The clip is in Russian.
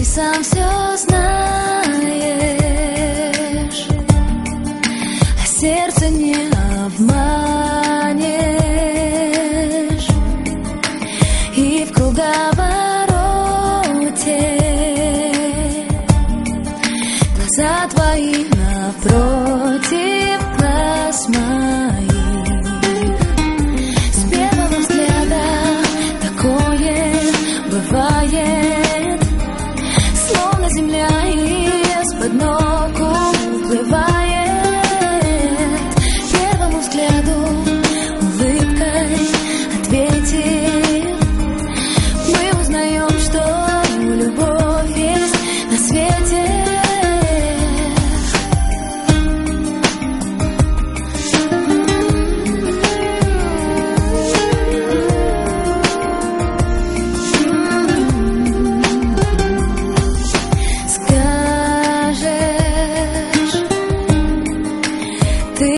Ты сам все знаешь, а сердце не обманешь. И в круговороте глаза твои напротив.